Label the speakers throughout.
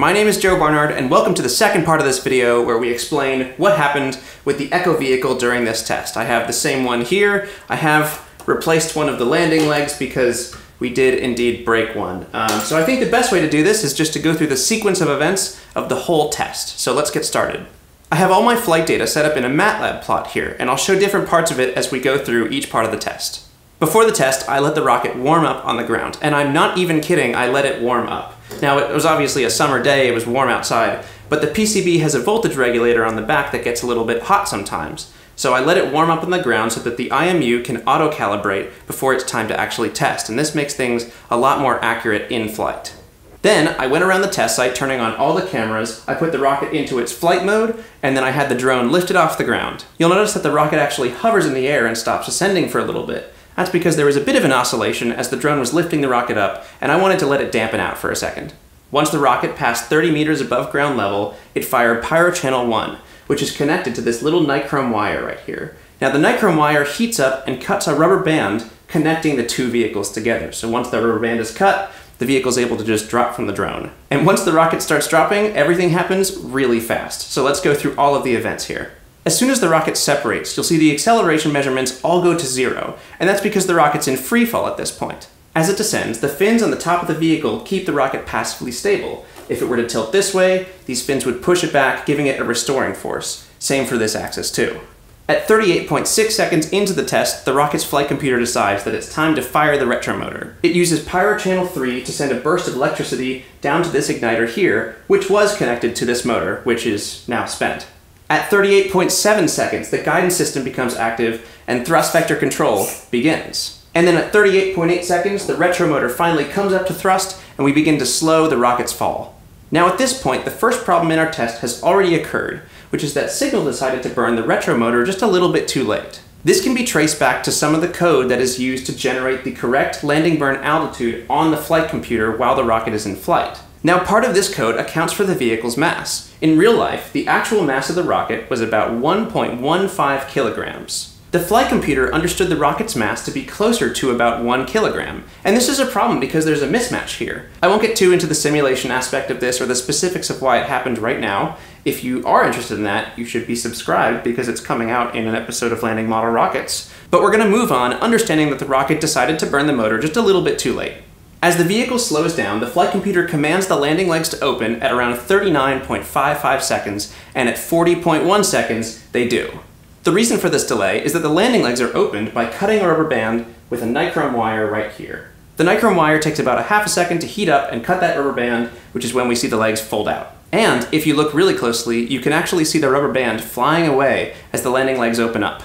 Speaker 1: My name is Joe Barnard and welcome to the second part of this video where we explain what happened with the Echo vehicle during this test. I have the same one here. I have replaced one of the landing legs because we did indeed break one. Um, so I think the best way to do this is just to go through the sequence of events of the whole test. So let's get started. I have all my flight data set up in a MATLAB plot here, and I'll show different parts of it as we go through each part of the test. Before the test, I let the rocket warm up on the ground, and I'm not even kidding, I let it warm up. Now, it was obviously a summer day, it was warm outside, but the PCB has a voltage regulator on the back that gets a little bit hot sometimes. So I let it warm up on the ground so that the IMU can auto-calibrate before it's time to actually test, and this makes things a lot more accurate in flight. Then I went around the test site turning on all the cameras, I put the rocket into its flight mode, and then I had the drone lifted off the ground. You'll notice that the rocket actually hovers in the air and stops ascending for a little bit. That's because there was a bit of an oscillation as the drone was lifting the rocket up, and I wanted to let it dampen out for a second. Once the rocket passed 30 meters above ground level, it fired Pyro Channel 1, which is connected to this little nichrome wire right here. Now the nichrome wire heats up and cuts a rubber band connecting the two vehicles together. So once the rubber band is cut, the vehicle is able to just drop from the drone. And once the rocket starts dropping, everything happens really fast. So let's go through all of the events here. As soon as the rocket separates, you'll see the acceleration measurements all go to zero, and that's because the rocket's in free fall at this point. As it descends, the fins on the top of the vehicle keep the rocket passively stable, if it were to tilt this way, these fins would push it back, giving it a restoring force. Same for this axis too. At 38.6 seconds into the test, the rocket's flight computer decides that it's time to fire the retromotor. It uses Pyro Channel 3 to send a burst of electricity down to this igniter here, which was connected to this motor, which is now spent. At 38.7 seconds, the guidance system becomes active and thrust vector control begins. And then at 38.8 seconds, the retromotor finally comes up to thrust and we begin to slow the rocket's fall. Now at this point, the first problem in our test has already occurred, which is that Signal decided to burn the retromotor just a little bit too late. This can be traced back to some of the code that is used to generate the correct landing burn altitude on the flight computer while the rocket is in flight. Now part of this code accounts for the vehicle's mass. In real life, the actual mass of the rocket was about 1.15 kilograms. The flight computer understood the rocket's mass to be closer to about one kilogram, and this is a problem because there's a mismatch here. I won't get too into the simulation aspect of this or the specifics of why it happened right now. If you are interested in that, you should be subscribed because it's coming out in an episode of Landing Model Rockets. But we're going to move on, understanding that the rocket decided to burn the motor just a little bit too late. As the vehicle slows down, the flight computer commands the landing legs to open at around 39.55 seconds, and at 40.1 seconds, they do. The reason for this delay is that the landing legs are opened by cutting a rubber band with a nichrome wire right here. The nichrome wire takes about a half a second to heat up and cut that rubber band, which is when we see the legs fold out. And if you look really closely, you can actually see the rubber band flying away as the landing legs open up.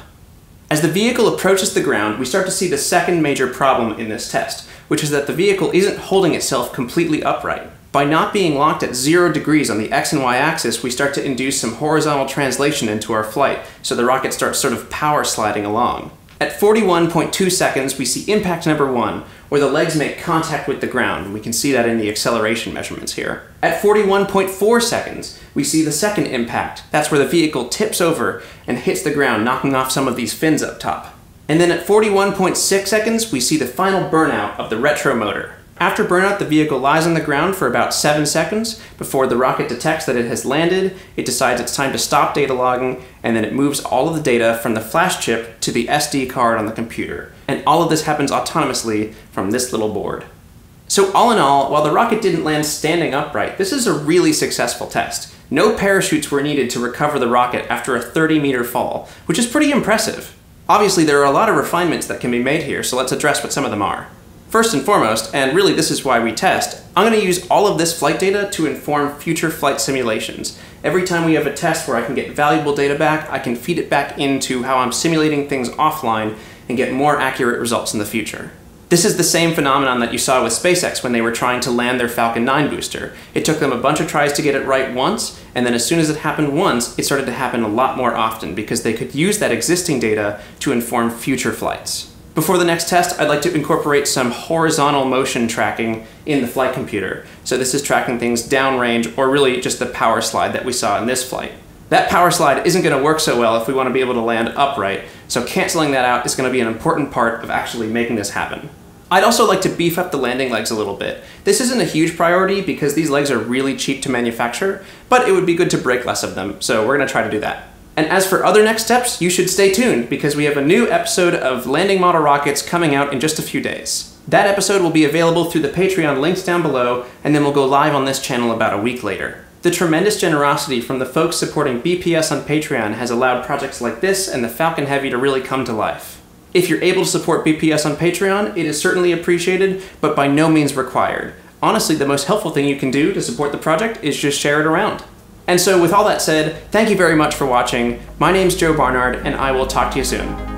Speaker 1: As the vehicle approaches the ground, we start to see the second major problem in this test, which is that the vehicle isn't holding itself completely upright. By not being locked at zero degrees on the x and y axis, we start to induce some horizontal translation into our flight, so the rocket starts sort of power sliding along. At 41.2 seconds, we see impact number one, where the legs make contact with the ground. We can see that in the acceleration measurements here. At 41.4 seconds, we see the second impact. That's where the vehicle tips over and hits the ground, knocking off some of these fins up top. And then at 41.6 seconds, we see the final burnout of the retromotor. After burnout, the vehicle lies on the ground for about 7 seconds before the rocket detects that it has landed, it decides it's time to stop data logging, and then it moves all of the data from the flash chip to the SD card on the computer. And all of this happens autonomously from this little board. So all in all, while the rocket didn't land standing upright, this is a really successful test. No parachutes were needed to recover the rocket after a 30 meter fall, which is pretty impressive. Obviously, there are a lot of refinements that can be made here, so let's address what some of them are. First and foremost, and really this is why we test, I'm going to use all of this flight data to inform future flight simulations. Every time we have a test where I can get valuable data back, I can feed it back into how I'm simulating things offline and get more accurate results in the future. This is the same phenomenon that you saw with SpaceX when they were trying to land their Falcon 9 booster. It took them a bunch of tries to get it right once, and then as soon as it happened once, it started to happen a lot more often because they could use that existing data to inform future flights. Before the next test, I'd like to incorporate some horizontal motion tracking in the flight computer. So this is tracking things downrange, or really just the power slide that we saw in this flight. That power slide isn't going to work so well if we want to be able to land upright, so canceling that out is going to be an important part of actually making this happen. I'd also like to beef up the landing legs a little bit. This isn't a huge priority because these legs are really cheap to manufacture, but it would be good to break less of them, so we're gonna try to do that. And as for other next steps, you should stay tuned because we have a new episode of Landing Model Rockets coming out in just a few days. That episode will be available through the Patreon links down below, and then we'll go live on this channel about a week later. The tremendous generosity from the folks supporting BPS on Patreon has allowed projects like this and the Falcon Heavy to really come to life. If you're able to support BPS on Patreon, it is certainly appreciated, but by no means required. Honestly, the most helpful thing you can do to support the project is just share it around. And so with all that said, thank you very much for watching. My name's Joe Barnard, and I will talk to you soon.